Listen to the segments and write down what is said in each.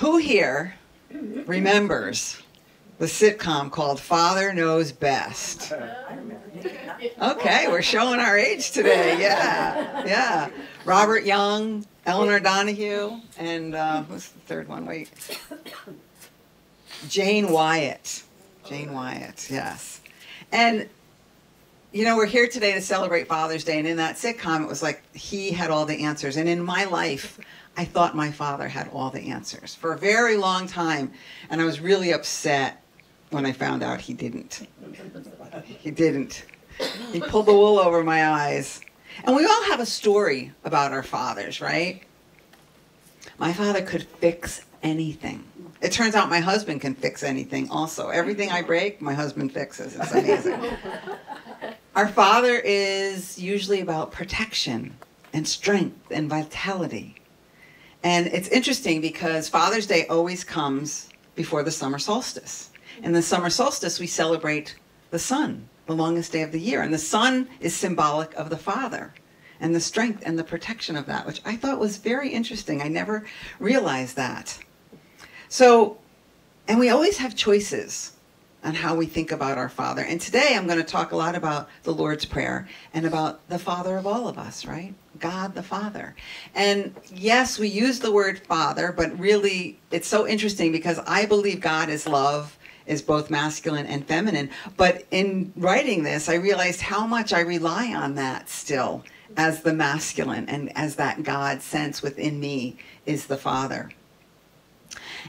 Who here remembers the sitcom called Father Knows Best? Okay, we're showing our age today. Yeah, yeah. Robert Young, Elinor Donahue, and uh, who's the third one? Wait. Jane Wyatt. Jane Wyatt, yes. And, you know, we're here today to celebrate Father's Day, and in that sitcom, it was like he had all the answers. And in my life, I thought my father had all the answers for a very long time, and I was really upset when I found out he didn't. He didn't. He pulled the wool over my eyes. And we all have a story about our fathers, right? My father could fix anything. It turns out my husband can fix anything also. Everything I break, my husband fixes. It's amazing. Our father is usually about protection and strength and vitality. And it's interesting because Father's Day always comes before the summer solstice. In the summer solstice, we celebrate the sun, the longest day of the year. And the sun is symbolic of the father and the strength and the protection of that, which I thought was very interesting. I never realized that. So, and we always have choices on how we think about our Father. And today I'm going to talk a lot about the Lord's Prayer and about the Father of all of us, right? God the Father. And yes, we use the word Father, but really it's so interesting because I believe God is love is both masculine and feminine. But in writing this, I realized how much I rely on that still as the masculine and as that God sense within me is the Father.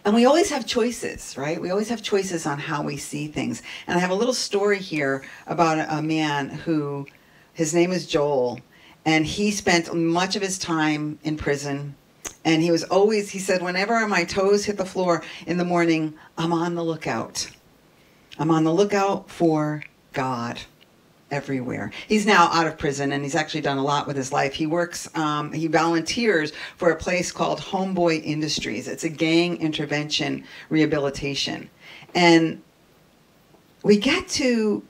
And we always have choices, right? We always have choices on how we see things. And I have a little story here about a man who, his name is Joel, and he spent much of his time in prison. And he was always, he said, whenever my toes hit the floor in the morning, I'm on the lookout. I'm on the lookout for God everywhere. He's now out of prison and he's actually done a lot with his life. He works, um, he volunteers for a place called Homeboy Industries. It's a gang intervention rehabilitation. And we get to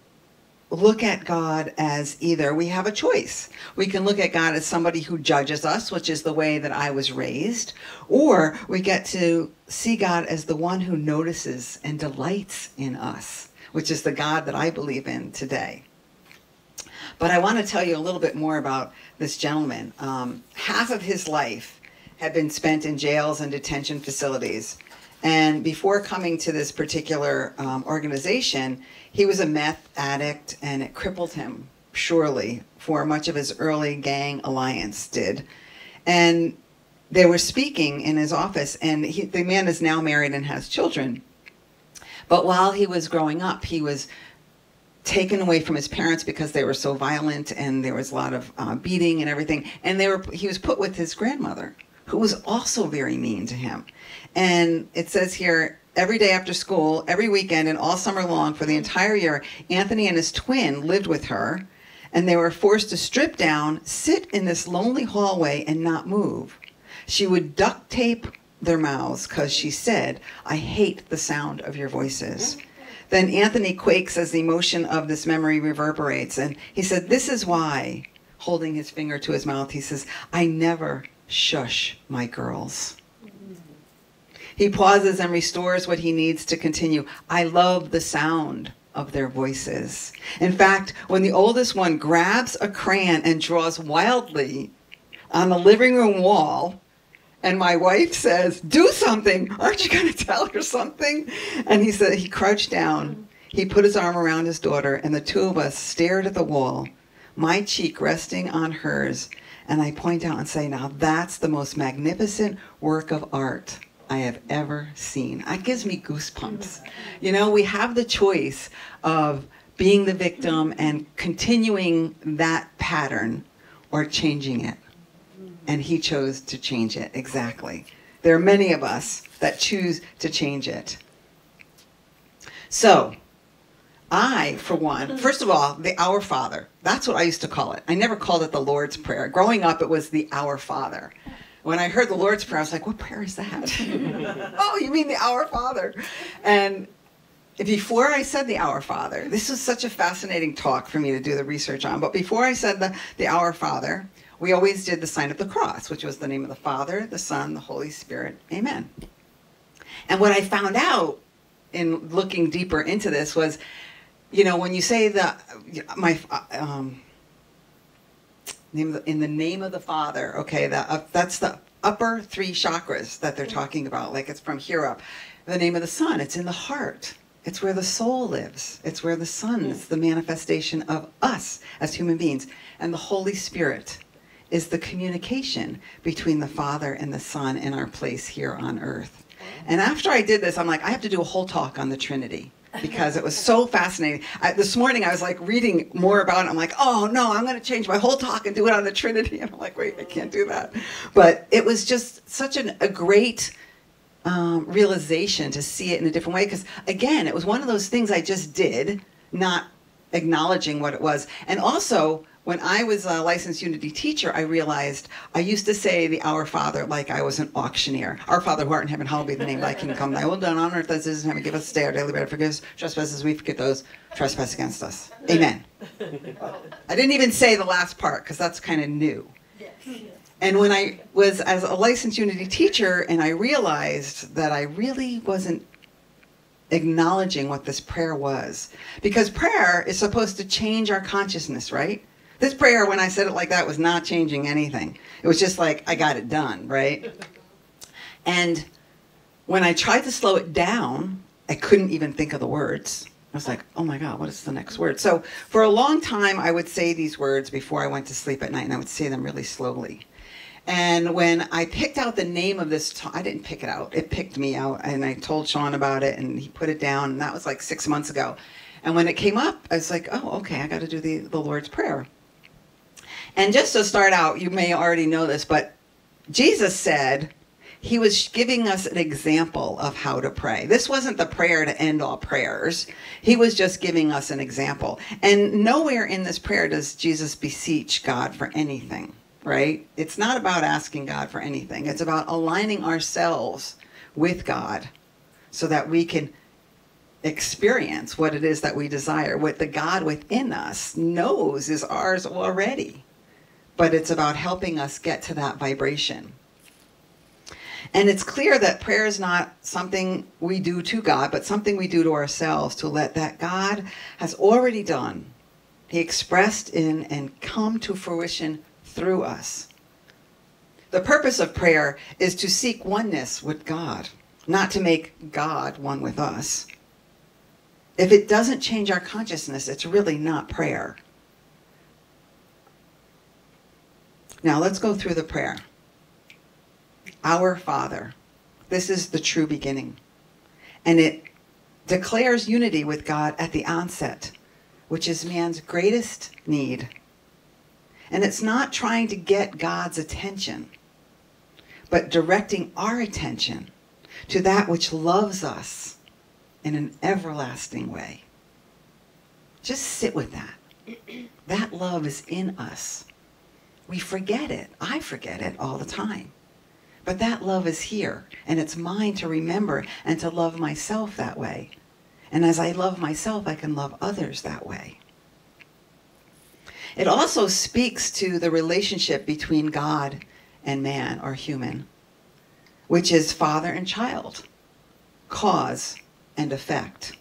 look at God as either we have a choice. We can look at God as somebody who judges us, which is the way that I was raised, or we get to see God as the one who notices and delights in us, which is the God that I believe in today. But I want to tell you a little bit more about this gentleman. Um, half of his life had been spent in jails and detention facilities. And before coming to this particular um, organization, he was a meth addict and it crippled him, surely, for much of his early gang alliance did. And they were speaking in his office, and he, the man is now married and has children. But while he was growing up, he was taken away from his parents because they were so violent and there was a lot of uh, beating and everything. And they were he was put with his grandmother who was also very mean to him. And it says here every day after school every weekend and all summer long for the entire year anthony and his twin lived with her and they were forced to strip down sit in this lonely hallway and not move. She would duct tape their mouths because she said i hate the sound of your voices then Anthony quakes as the emotion of this memory reverberates. And he said, This is why, holding his finger to his mouth, he says, I never shush my girls. He pauses and restores what he needs to continue. I love the sound of their voices. In fact, when the oldest one grabs a crayon and draws wildly on the living room wall, and my wife says, Do something. Aren't you going to tell her something? And he said, He crouched down. He put his arm around his daughter, and the two of us stared at the wall, my cheek resting on hers. And I point out and say, Now that's the most magnificent work of art I have ever seen. It gives me goosebumps. You know, we have the choice of being the victim and continuing that pattern or changing it and he chose to change it exactly. There are many of us that choose to change it. So, I, for one, hmm. first of all, the Our Father. That's what I used to call it. I never called it the Lord's Prayer. Growing up, it was the Our Father. When I heard the Lord's Prayer, I was like, what prayer is that? oh, you mean the Our Father? And before I said the Our Father, this was such a fascinating talk for me to do the research on, but before I said the, the Our Father, we always did the sign of the cross, which was the name of the Father, the Son, the Holy Spirit. Amen. And what I found out in looking deeper into this was, you know, when you say the my um, name the, in the name of the Father, okay, that uh, that's the upper three chakras that they're talking about, like it's from here up. The name of the Son, it's in the heart. It's where the soul lives. It's where the Son is the manifestation of us as human beings. And the Holy Spirit is the communication between the Father and the Son in our place here on earth. And after I did this, I'm like, I have to do a whole talk on the Trinity because it was so fascinating. I, this morning I was like reading more about it. I'm like, oh no, I'm going to change my whole talk and do it on the Trinity. And I'm like, wait, I can't do that. But it was just such an, a great um, realization to see it in a different way. Because again, it was one of those things I just did, not acknowledging what it was. And also, when I was a licensed Unity teacher, I realized I used to say the Our Father like I was an auctioneer. Our Father who art in heaven, hallowed be the name, thy kingdom come, thy will done on earth as it is in heaven. Give us today our daily bread, forgive us trespasses, we forget those trespass against us. Amen. I didn't even say the last part because that's kind of new. And when I was as a licensed Unity teacher and I realized that I really wasn't acknowledging what this prayer was, because prayer is supposed to change our consciousness, right? This prayer, when I said it like that, was not changing anything. It was just like, I got it done, right? And when I tried to slow it down, I couldn't even think of the words. I was like, oh my God, what is the next word? So for a long time, I would say these words before I went to sleep at night, and I would say them really slowly. And when I picked out the name of this, I didn't pick it out. It picked me out, and I told Shawn about it, and he put it down. And that was like six months ago. And when it came up, I was like, oh, okay, I got to do the, the Lord's Prayer. And just to start out, you may already know this, but Jesus said he was giving us an example of how to pray. This wasn't the prayer to end all prayers. He was just giving us an example. And nowhere in this prayer does Jesus beseech God for anything, right? It's not about asking God for anything. It's about aligning ourselves with God so that we can experience what it is that we desire, what the God within us knows is ours already but it's about helping us get to that vibration. And it's clear that prayer is not something we do to God, but something we do to ourselves to let that God has already done. He expressed in and come to fruition through us. The purpose of prayer is to seek oneness with God, not to make God one with us. If it doesn't change our consciousness, it's really not prayer. Now let's go through the prayer. Our Father. This is the true beginning. And it declares unity with God at the onset, which is man's greatest need. And it's not trying to get God's attention, but directing our attention to that which loves us in an everlasting way. Just sit with that. That love is in us we forget it. I forget it all the time. But that love is here, and it's mine to remember and to love myself that way. And as I love myself, I can love others that way. It also speaks to the relationship between God and man or human, which is father and child, cause and effect.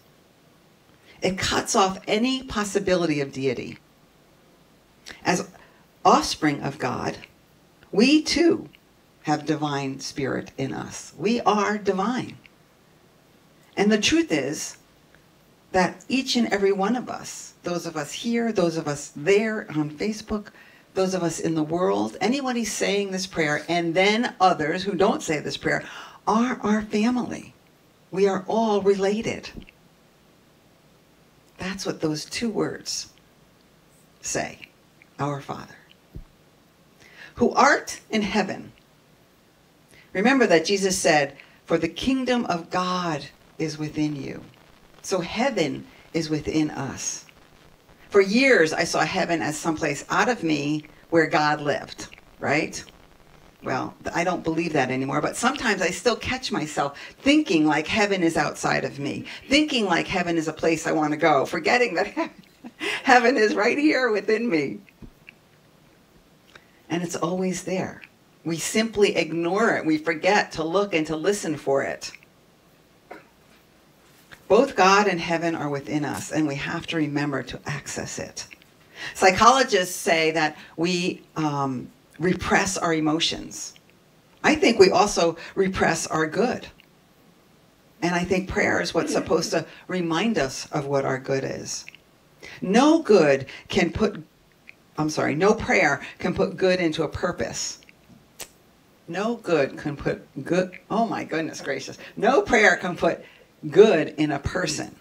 It cuts off any possibility of deity. As offspring of God, we too have divine spirit in us. We are divine. And the truth is that each and every one of us, those of us here, those of us there on Facebook, those of us in the world, anybody saying this prayer, and then others who don't say this prayer, are our family. We are all related. That's what those two words say, our Father who art in heaven. Remember that Jesus said, For the kingdom of God is within you. So heaven is within us. For years, I saw heaven as someplace out of me where God lived, right? Well, I don't believe that anymore, but sometimes I still catch myself thinking like heaven is outside of me, thinking like heaven is a place I want to go, forgetting that heaven is right here within me and it's always there. We simply ignore it. We forget to look and to listen for it. Both God and heaven are within us, and we have to remember to access it. Psychologists say that we um, repress our emotions. I think we also repress our good. And I think prayer is what's supposed to remind us of what our good is. No good can put, I'm sorry, no prayer can put good into a purpose. No good can put good, oh my goodness gracious. No prayer can put good in a person.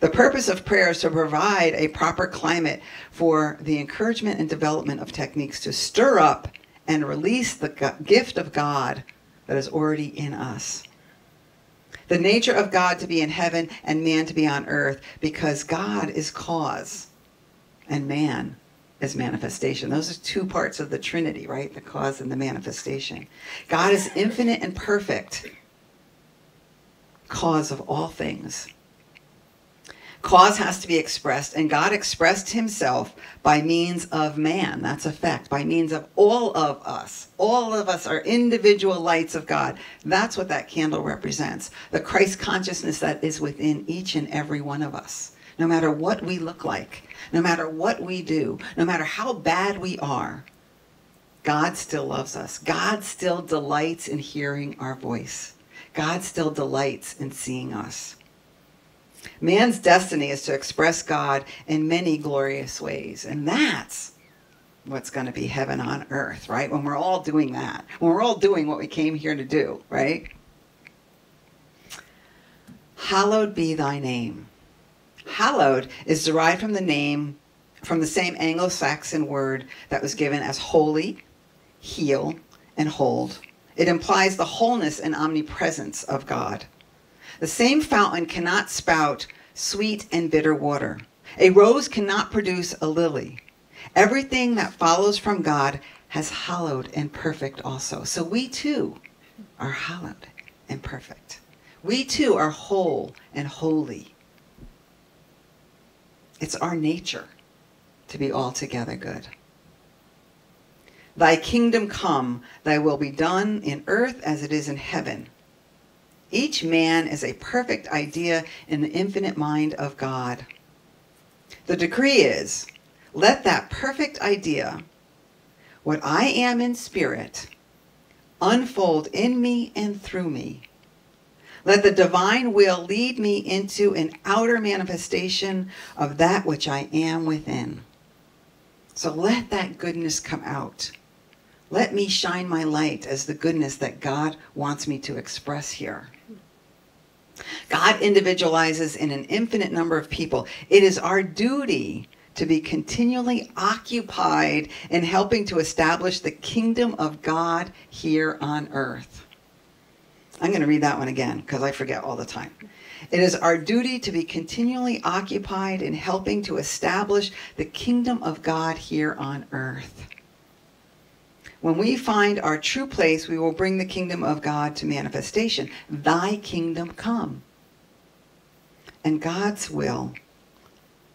The purpose of prayer is to provide a proper climate for the encouragement and development of techniques to stir up and release the gift of God that is already in us. The nature of God to be in heaven and man to be on earth because God is cause and man is manifestation. Those are two parts of the Trinity, right? The cause and the manifestation. God is infinite and perfect, cause of all things. Cause has to be expressed, and God expressed himself by means of man. That's a fact, by means of all of us. All of us are individual lights of God. That's what that candle represents the Christ consciousness that is within each and every one of us. No matter what we look like, no matter what we do, no matter how bad we are, God still loves us. God still delights in hearing our voice. God still delights in seeing us. Man's destiny is to express God in many glorious ways. And that's what's going to be heaven on earth, right? When we're all doing that, when we're all doing what we came here to do, right? Hallowed be thy name. Hallowed is derived from the name, from the same Anglo Saxon word that was given as holy, heal, and hold. It implies the wholeness and omnipresence of God. The same fountain cannot spout sweet and bitter water. A rose cannot produce a lily. Everything that follows from God has hallowed and perfect also. So we too are hallowed and perfect. We too are whole and holy. It's our nature to be altogether good. Thy kingdom come, thy will be done in earth as it is in heaven. Each man is a perfect idea in the infinite mind of God. The decree is let that perfect idea, what I am in spirit, unfold in me and through me. Let the divine will lead me into an outer manifestation of that which I am within. So let that goodness come out. Let me shine my light as the goodness that God wants me to express here. God individualizes in an infinite number of people. It is our duty to be continually occupied in helping to establish the kingdom of God here on earth. I'm going to read that one again because I forget all the time. It is our duty to be continually occupied in helping to establish the kingdom of God here on earth. When we find our true place, we will bring the kingdom of God to manifestation. Thy kingdom come. And God's will,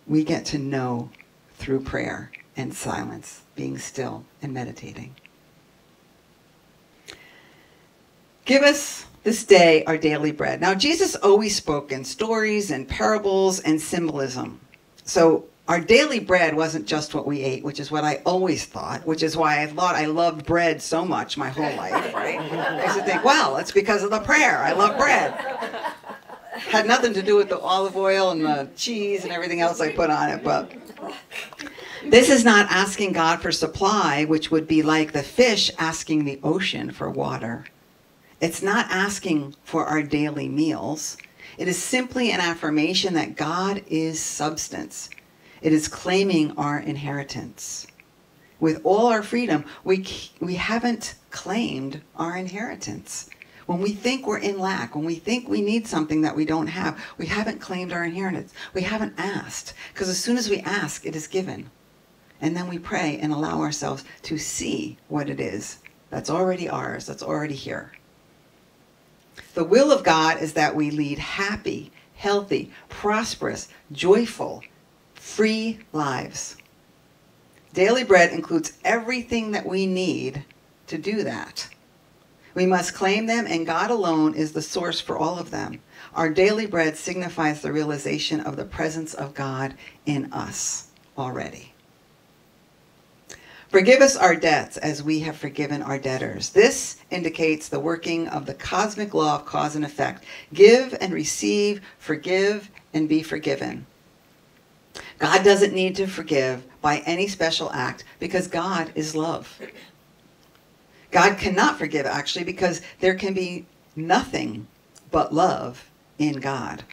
we get to know through prayer and silence, being still and meditating. Give us this day our daily bread. Now, Jesus always spoke in stories and parables and symbolism. So our daily bread wasn't just what we ate, which is what I always thought, which is why I thought I loved bread so much my whole life, right? I used to think, well, it's because of the prayer. I love bread. Had nothing to do with the olive oil and the cheese and everything else I put on it, but this is not asking God for supply, which would be like the fish asking the ocean for water. It's not asking for our daily meals. It is simply an affirmation that God is substance it is claiming our inheritance. With all our freedom, we, we haven't claimed our inheritance. When we think we're in lack, when we think we need something that we don't have, we haven't claimed our inheritance. We haven't asked. Because as soon as we ask, it is given. And then we pray and allow ourselves to see what it is that's already ours, that's already here. The will of God is that we lead happy, healthy, prosperous, joyful, free lives. Daily bread includes everything that we need to do that. We must claim them, and God alone is the source for all of them. Our daily bread signifies the realization of the presence of God in us already. Forgive us our debts as we have forgiven our debtors. This indicates the working of the cosmic law of cause and effect. Give and receive, forgive and be forgiven. God doesn't need to forgive by any special act because God is love. God cannot forgive, actually, because there can be nothing but love in God.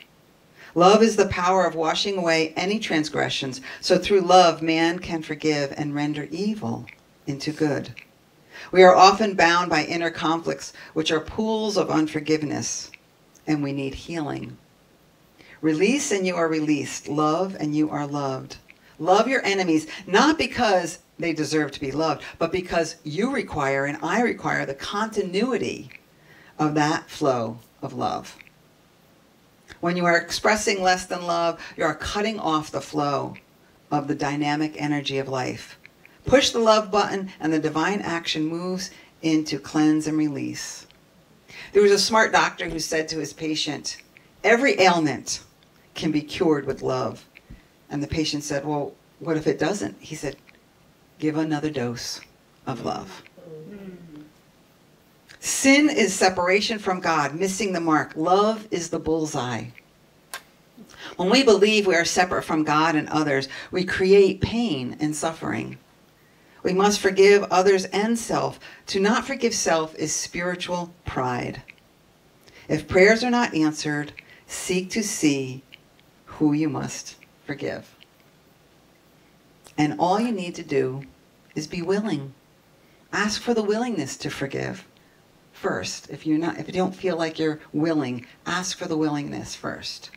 Love is the power of washing away any transgressions. So through love, man can forgive and render evil into good. We are often bound by inner conflicts, which are pools of unforgiveness, and we need healing. Release and you are released. Love and you are loved. Love your enemies, not because they deserve to be loved, but because you require and I require the continuity of that flow of love. When you are expressing less than love, you are cutting off the flow of the dynamic energy of life. Push the love button, and the divine action moves into cleanse and release. There was a smart doctor who said to his patient, Every ailment can be cured with love. And the patient said, Well, what if it doesn't? He said, Give another dose of love. Sin is separation from God, missing the mark. Love is the bullseye. When we believe we are separate from God and others, we create pain and suffering. We must forgive others and self. To not forgive self is spiritual pride. If prayers are not answered, seek to see who you must forgive. And all you need to do is be willing. Ask for the willingness to forgive first. If you're not if you don't feel like you're willing, ask for the willingness first.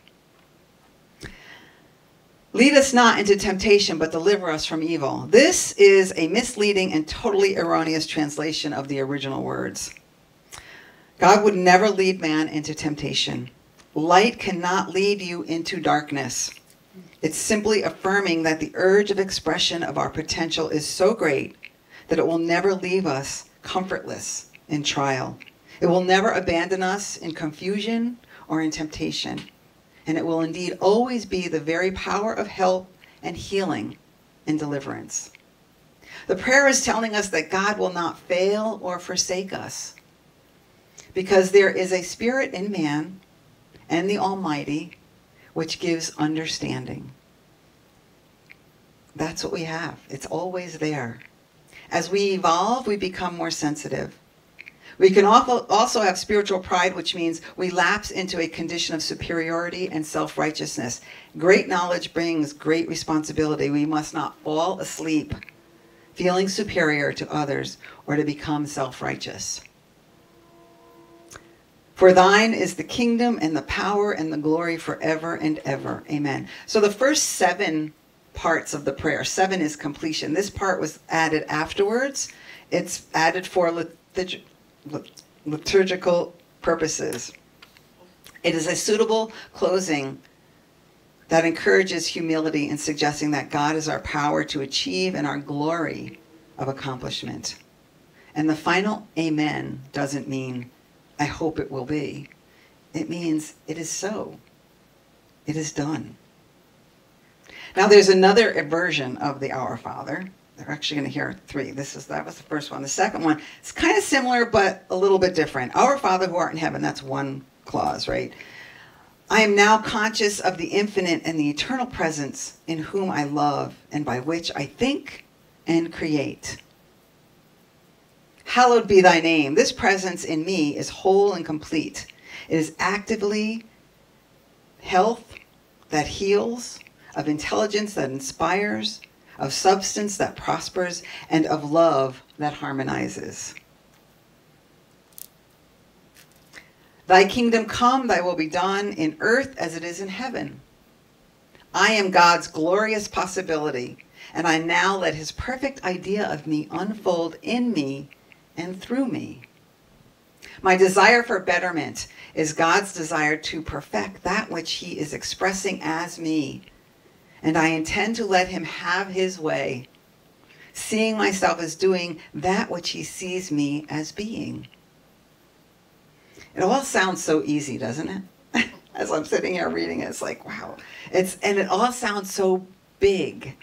Lead us not into temptation, but deliver us from evil. This is a misleading and totally erroneous translation of the original words. God would never lead man into temptation. Light cannot lead you into darkness. It's simply affirming that the urge of expression of our potential is so great that it will never leave us comfortless in trial. It will never abandon us in confusion or in temptation. And it will indeed always be the very power of help and healing and deliverance. The prayer is telling us that God will not fail or forsake us because there is a spirit in man and the Almighty which gives understanding. That's what we have. It's always there. As we evolve, we become more sensitive. We can also have spiritual pride, which means we lapse into a condition of superiority and self righteousness. Great knowledge brings great responsibility. We must not fall asleep feeling superior to others or to become self righteous. For thine is the kingdom and the power and the glory forever and ever. Amen. So the first seven parts of the prayer, seven is completion. This part was added afterwards. It's added for liturg- liturgical purposes. It is a suitable closing that encourages humility in suggesting that God is our power to achieve and our glory of accomplishment. And the final amen doesn't mean I hope it will be. It means it is so. It is done. Now there's another version of the Our Father. They're actually going to hear three. This is that was the first one. The second one is kind of similar but a little bit different. Our Father who art in heaven. That's one clause, right? I am now conscious of the infinite and the eternal presence in whom I love and by which I think and create. Hallowed be thy name. This presence in me is whole and complete. It is actively health that heals, of intelligence that inspires, of substance that prospers, and of love that harmonizes. Thy kingdom come, thy will be done in earth as it is in heaven. I am God's glorious possibility, and I now let his perfect idea of me unfold in me and through me. My desire for betterment is God's desire to perfect that which he is expressing as me. And I intend to let him have his way, seeing myself as doing that which he sees me as being. It all sounds so easy, doesn't it? As I'm sitting here reading it, it's like, wow. It's and it all sounds so big.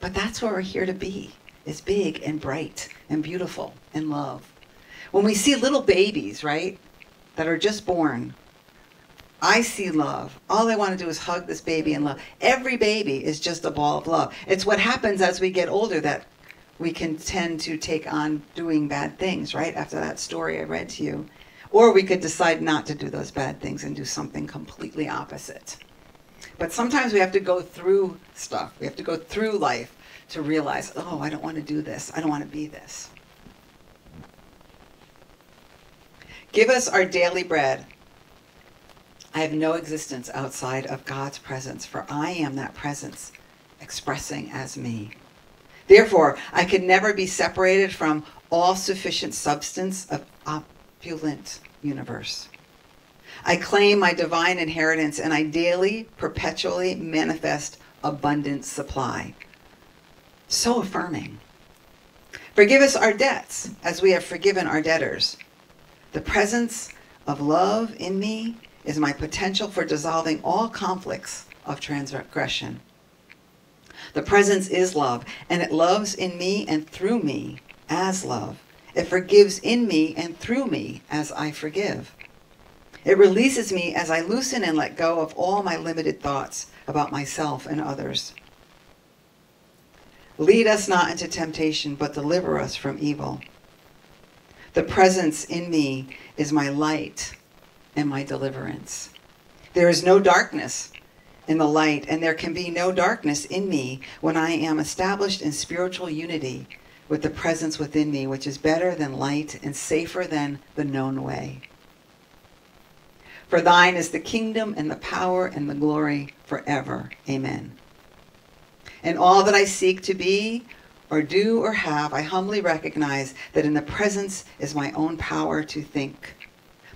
But that's where we're here to be. Is big and bright and beautiful and love. When we see little babies, right, that are just born, I see love. All I want to do is hug this baby and love. Every baby is just a ball of love. It's what happens as we get older that we can tend to take on doing bad things, right? After that story I read to you. Or we could decide not to do those bad things and do something completely opposite. But sometimes we have to go through stuff. We have to go through life to realize, oh, I don't want to do this. I don't want to be this. Give us our daily bread. I have no existence outside of God's presence, for I am that presence expressing as me. Therefore, I can never be separated from all sufficient substance of opulent universe. I claim my divine inheritance and I daily, perpetually manifest abundant supply. So affirming. Forgive us our debts as we have forgiven our debtors. The presence of love in me is my potential for dissolving all conflicts of transgression. The presence is love, and it loves in me and through me as love. It forgives in me and through me as I forgive. It releases me as I loosen and let go of all my limited thoughts about myself and others. Lead us not into temptation, but deliver us from evil. The presence in me is my light and my deliverance. There is no darkness in the light, and there can be no darkness in me when I am established in spiritual unity with the presence within me, which is better than light and safer than the known way. For thine is the kingdom and the power and the glory forever. Amen. In all that I seek to be or do or have, I humbly recognize that in the presence is my own power to think,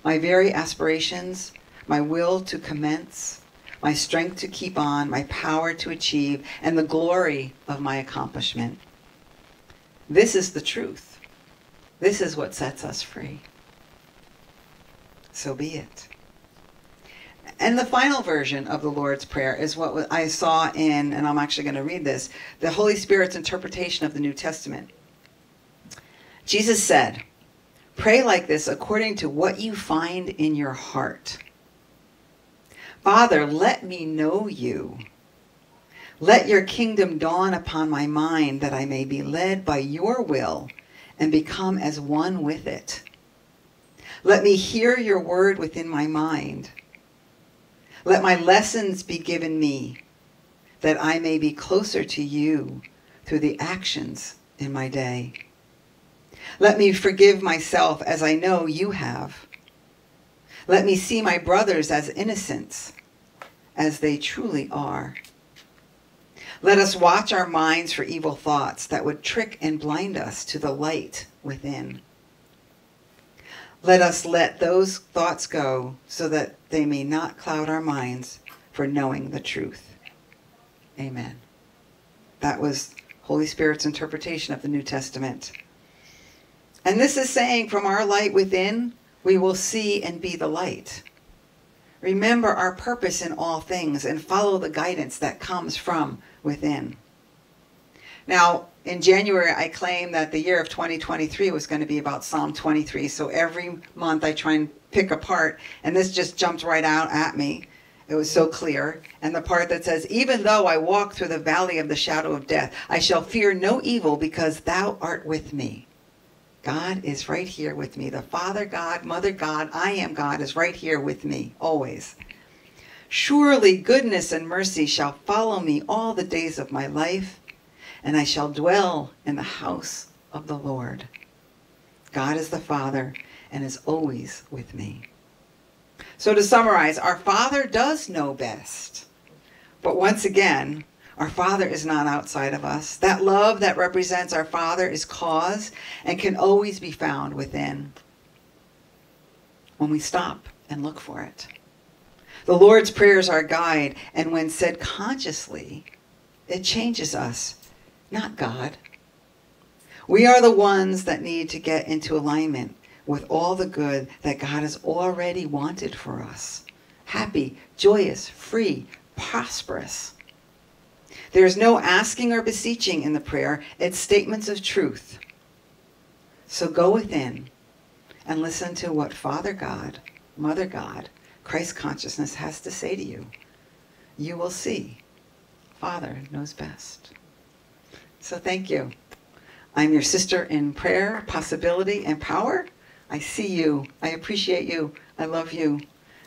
my very aspirations, my will to commence, my strength to keep on, my power to achieve, and the glory of my accomplishment. This is the truth. This is what sets us free. So be it. And the final version of the Lord's Prayer is what I saw in, and I'm actually going to read this, the Holy Spirit's interpretation of the New Testament. Jesus said, Pray like this according to what you find in your heart. Father, let me know you. Let your kingdom dawn upon my mind that I may be led by your will and become as one with it. Let me hear your word within my mind let my lessons be given me, that I may be closer to you through the actions in my day. Let me forgive myself as I know you have. Let me see my brothers as innocents, as they truly are. Let us watch our minds for evil thoughts that would trick and blind us to the light within. Let us let those thoughts go so that they may not cloud our minds for knowing the truth. Amen. That was Holy Spirit's interpretation of the New Testament. And this is saying from our light within, we will see and be the light. Remember our purpose in all things and follow the guidance that comes from within. Now, in January, I claimed that the year of 2023 was going to be about Psalm 23. So every month I try and pick a part, and this just jumped right out at me. It was so clear. And the part that says, Even though I walk through the valley of the shadow of death, I shall fear no evil because thou art with me. God is right here with me. The Father God, Mother God, I am God is right here with me, always. Surely goodness and mercy shall follow me all the days of my life and I shall dwell in the house of the Lord. God is the Father and is always with me. So to summarize, our Father does know best. But once again, our Father is not outside of us. That love that represents our Father is cause and can always be found within when we stop and look for it. The Lord's Prayer is our guide, and when said consciously, it changes us not God. We are the ones that need to get into alignment with all the good that God has already wanted for us happy, joyous, free, prosperous. There is no asking or beseeching in the prayer, it's statements of truth. So go within and listen to what Father God, Mother God, Christ consciousness has to say to you. You will see. Father knows best. So thank you. I'm your sister in prayer, possibility, and power. I see you. I appreciate you. I love you.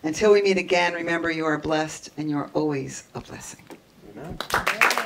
Until we meet again, remember you are blessed and you are always a blessing. Yeah.